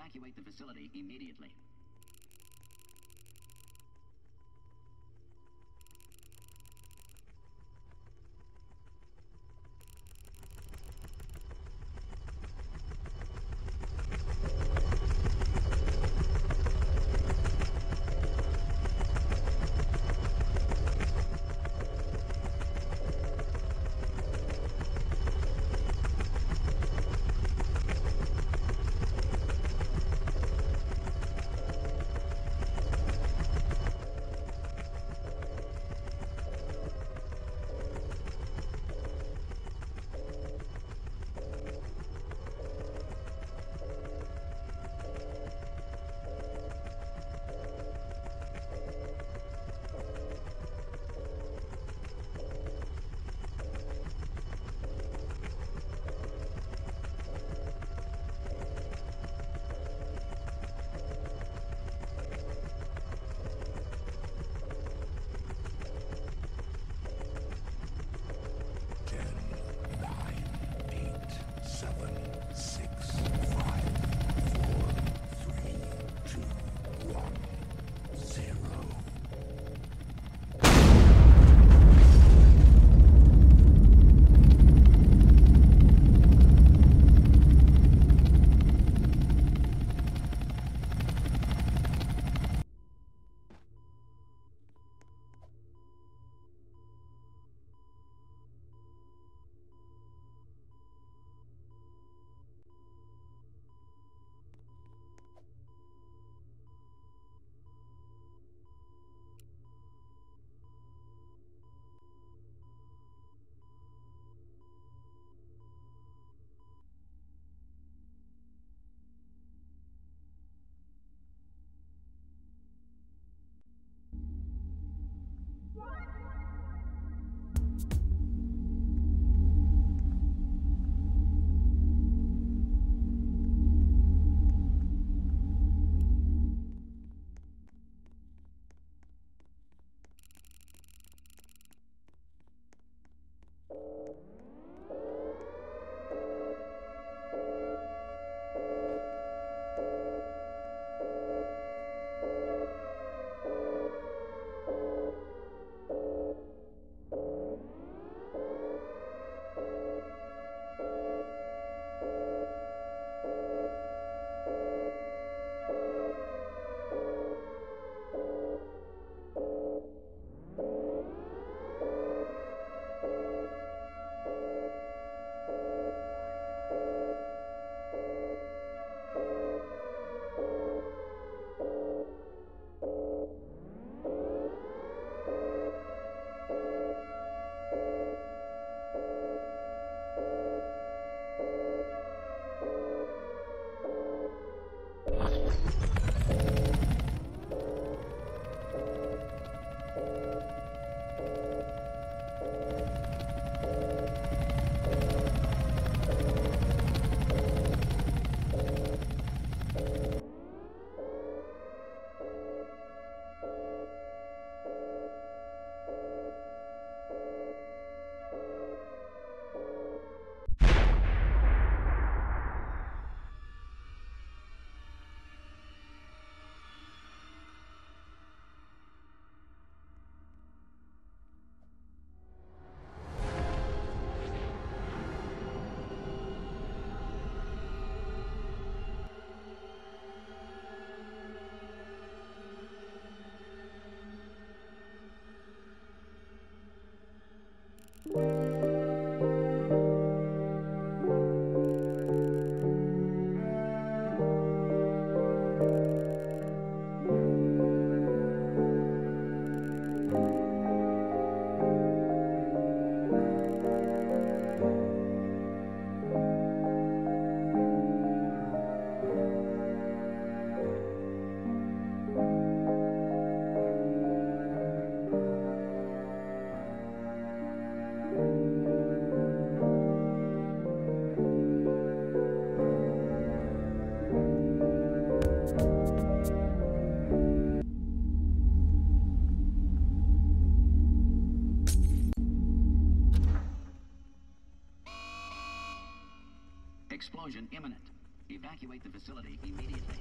Evacuate the facility immediately. Explosion imminent. Evacuate the facility immediately.